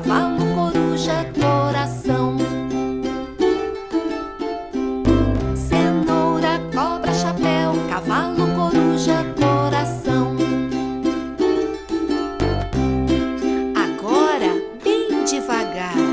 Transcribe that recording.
cavalo, coruja, coração. Cenoura, cobra, chapéu, cavalo, coruja, coração. Agora, bem devagar.